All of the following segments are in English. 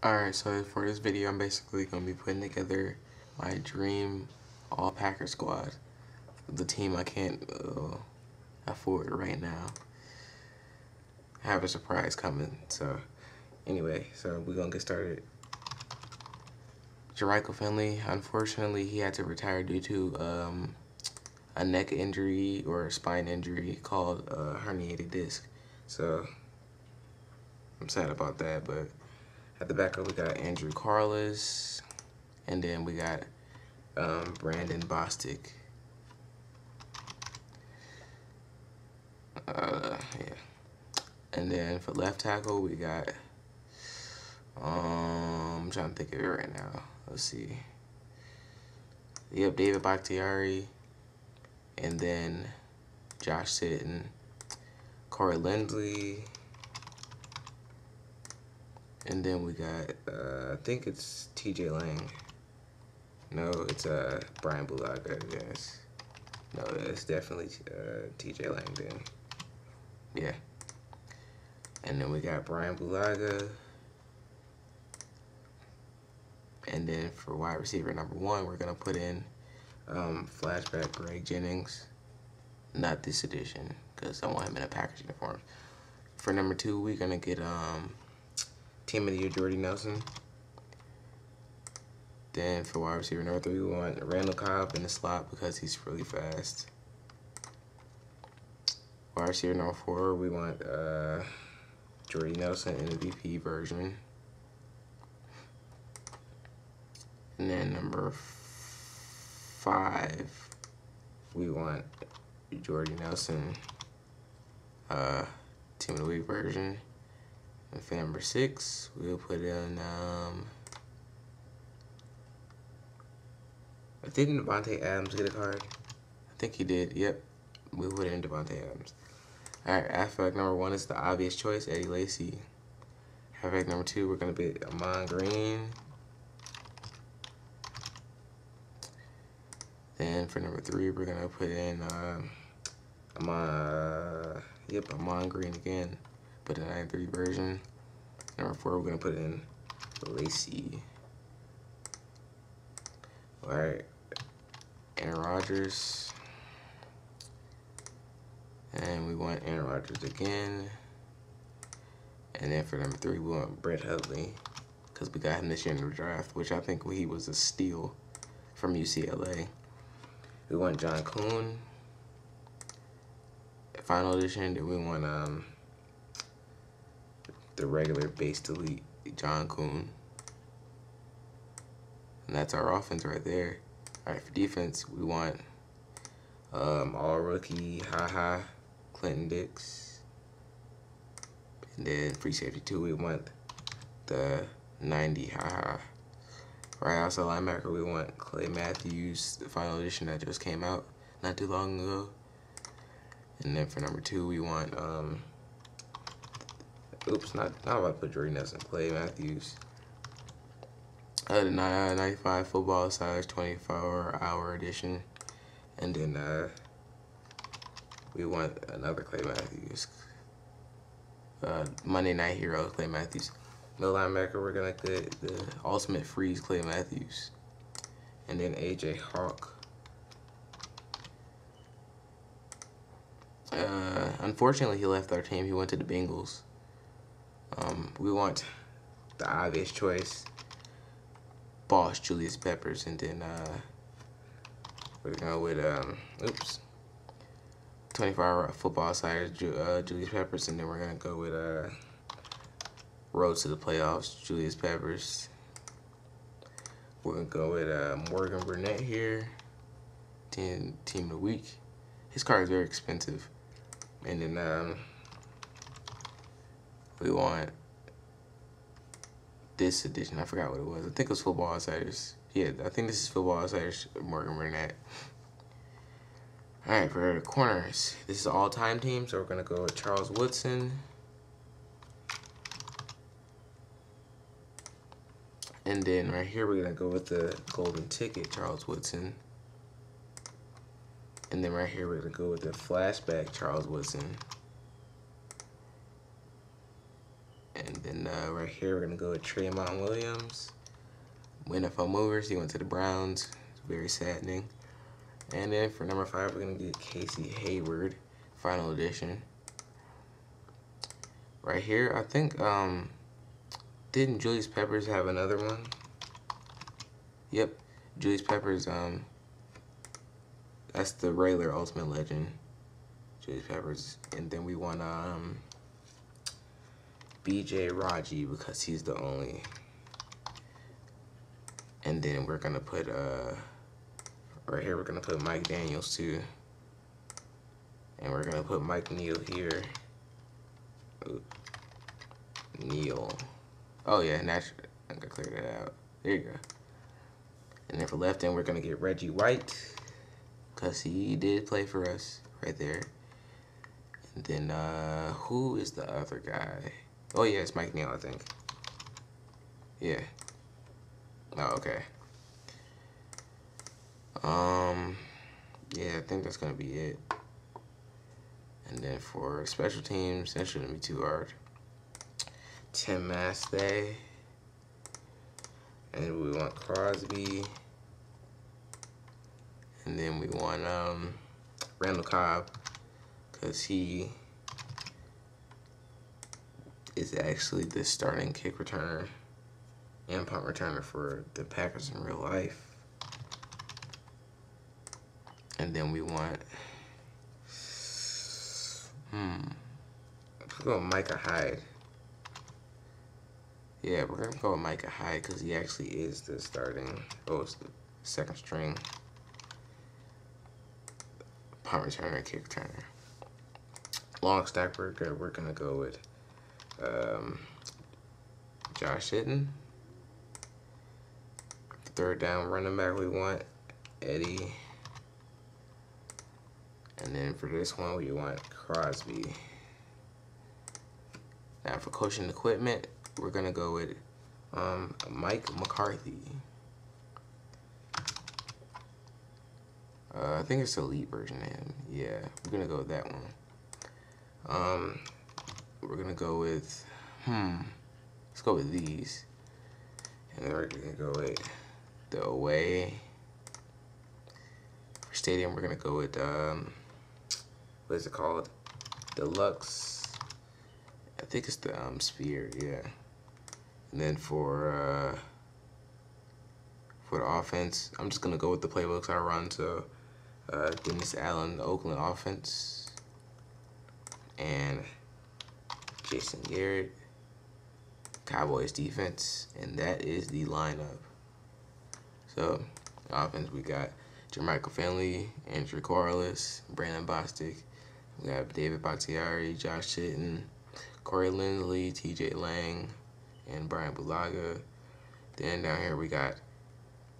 Alright, so for this video, I'm basically going to be putting together my dream all Packer squad. The team I can't uh, afford right now. I have a surprise coming, so anyway, so we're going to get started. Jermichael Finley, unfortunately, he had to retire due to um, a neck injury or a spine injury called uh, herniated disc. So I'm sad about that, but at the back backup, we got Andrew Quarless, and then we got um, Brandon Bostick. Uh, yeah. And then for left tackle, we got, um, I'm trying to think of it right now. Let's see. Yep, David Bakhtiari, and then Josh Sitton, Corey Linsley, and then we got, uh, I think it's TJ Lang. No, it's uh, Brian Bulaga, yes. No, it's definitely uh, TJ Lang then. Yeah. And then we got Brian Bulaga. And then for wide receiver number one, we're going to put in um, flashback Greg Jennings. Not this edition, because I want him in a package uniform. For number two, we're going to get um, Team of the Year Jordy Nelson. Then for wide receiver number three, we want Randall Cobb in the slot because he's really fast. Wide receiver number four, we want uh, Jordy Nelson in the VP version. And then number five, we want Jordy Nelson, uh, Team of the Week version. And for number six, we'll put in, um, I think Davante Adams get a card. I think he did, yep. We'll put in Davante Adams. Alright, halfback number one is the obvious choice, Eddie Lacy. Halfback number two, we're going to be Ahman Green. Then for number three, we're going to put in uh, Ahman, uh, yep, Ahman Green again put in 93 version. Number four, we're gonna put in Lacy. All right, Aaron Rodgers. And we want Aaron Rodgers again. And then for number three, we want Brett Hundley because we got him this year in the draft, which I think he was a steal from UCLA. We want John Kuhn. Final edition, then we want um, the regular base delete John Kuhn. And that's our offense right there. All right, for defense, we want um, all rookie, haha, Clinton Dix. And then free safety two, we want the 90, haha. Right outside linebacker, we want Clay Matthews, the final edition that just came out not too long ago. And then for number two, we want um, Oops, not, not about to put Jordy Nelson. Clay Matthews. Uh, the 95 football size 24 hour edition. And then uh, we want another Clay Matthews. Uh, Monday Night Heroes Clay Matthews. No linebacker, we're gonna get the Ultimate Freeze Clay Matthews. And then AJ Hawk. Uh, unfortunately, he left our team. He went to the Bengals. Um, we want the obvious choice, Boss Julius Peppers, and then uh, we're gonna go with um, oops, 24 hour football side uh, Julius Peppers, and then we're gonna go with uh, Road to the Playoffs, Julius Peppers. We're gonna go with uh, Morgan Burnett here, team team of the week. His card is very expensive, and then. Um, we want this edition. I forgot what it was. I think it was Football Outsiders. Yeah, I think this is Football Outsiders Morgan Burnett. All right, for the corners, this is all-time team, so we're gonna go with Charles Woodson. And then right here, we're gonna go with the golden ticket, Charles Woodson. And then right here, we're gonna go with the flashback, Charles Woodson. And then uh, right here, we're going to go with Tramon Williams. When NFL movers, he went to the Browns. It's very saddening. And then for number five, we're going to get Casey Hayward, final edition. Right here, I think, um, didn't Julius Peppers have another one? Yep, Julius Peppers, um, that's the regular Ultimate Legend. Julius Peppers. And then we want, um, BJ Raji because he's the only. And then we're gonna put uh right here we're gonna put Mike Daniels too. And we're gonna put Mike Neal here. Ooh. Neal. Oh yeah, naturally. I'm gonna clear that out. There you go. And then for left end we're gonna get Reggie White. Cause he did play for us right there. And then uh who is the other guy? Oh yeah, it's Mike Neal, I think. Yeah. Oh, okay. Um, yeah, I think that's gonna be it. And then for special teams, that shouldn't be too hard. Tim Masthay. And we want Crosby. And then we want um, Randall Cobb, because he is actually the starting kick returner and punt returner for the Packers in real life. And then we want, hmm, let's go Micah Hyde. Yeah, we're gonna go with Micah Hyde because he actually is the starting, oh, it's the second string punt returner, kick returner. Long stack, we're, good. we're gonna go with um, Josh Sitton. Third down running back we want Eddie. And then for this one we want Crosby. Now for coaching equipment, we're gonna go with um, Mike McCarthy. Uh, I think it's elite version of him. Yeah, we're gonna go with that one. Um, we're gonna go with, hmm, let's go with these. And then we're gonna go with the away. For stadium, we're gonna go with, um, what is it called? Deluxe. I think it's the um, Sphere, yeah. And then for, uh, for the offense, I'm just gonna go with the playbooks I run. So, uh, Dennis Allen, the Oakland offense. And Jason Garrett, Cowboys defense, and that is the lineup. So, offense, we got Jermichael Finley, Andrew Quarless, Brandon Bostick, we got David Bakhtiari, Josh Sitton, Corey Linsley, TJ Lang, and Brian Bulaga. Then down here we got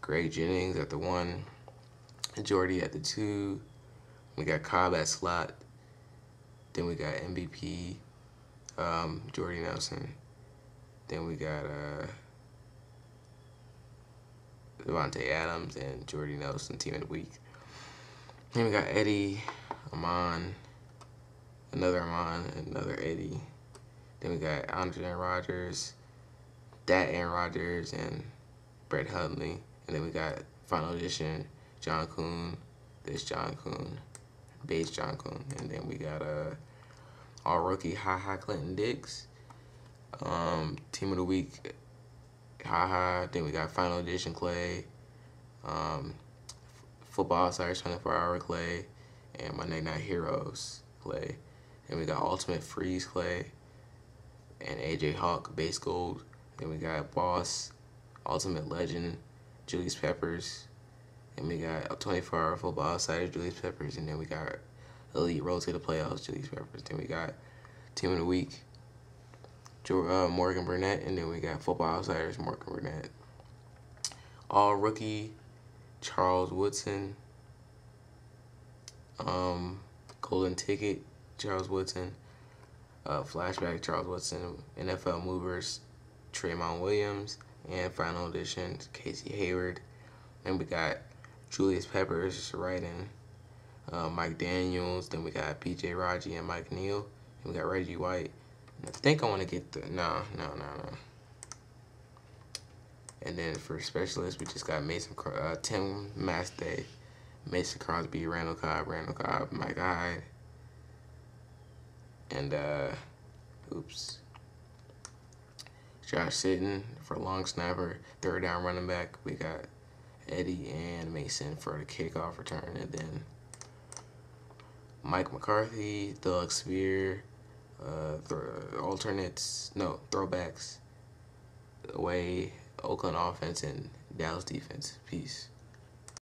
Greg Jennings at the one, Jordy at the two, we got Cobb at slot, then we got MVP, um, Jordy Nelson. Then we got uh, Davante Adams and Jordy Nelson, team of the week. Then we got Eddie, Ahman, another Ahman, another Eddie. Then we got Andre Rodgers, that Aaron Rodgers, and Brett Hundley. And then we got Final Edition, John Kuhn, this John Kuhn, base John Kuhn. And then we got uh, all rookie Ha Ha Clinton Dix. Um, team of the week, Ha Ha. Then we got Final Edition Clay. Um, Football Outsiders 24 Hour Clay. And Monday Night Heroes Clay. Then we got Ultimate Freeze Clay. And AJ Hawk Base Gold. Then we got Boss, Ultimate Legend, Julius Peppers. And we got 24 Hour Football Outsiders, Julius Peppers. And then we got Elite Road to the Playoffs, Julius Peppers. Then we got Team of the Week, uh, Morgan Burnett. And then we got Football Outsiders, Morgan Burnett. All Rookie, Charles Woodson. Um, Golden Ticket, Charles Woodson. Uh, flashback, Charles Woodson. NFL Movers, Tramon Williams. And Final Edition, Casey Hayward. And we got Julius Peppers writing uh, Mike Daniels. Then we got BJ Raji and Mike Neal. Then we got Reggie White. I think I want to get the no, no, no, no. And then for specialists, we just got Mason, uh, Tim Masthay, Mason Crosby, Randall Cobb, Randall Cobb, Mike Hyde, and uh, oops, Josh Sitton for long snapper, third down running back. We got Eddie and Mason for the kickoff return, and then Mike McCarthy, Doug Spear, uh, alternates, no, throwbacks, away, Oakland offense, and Dallas defense. Peace.